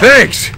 Thanks.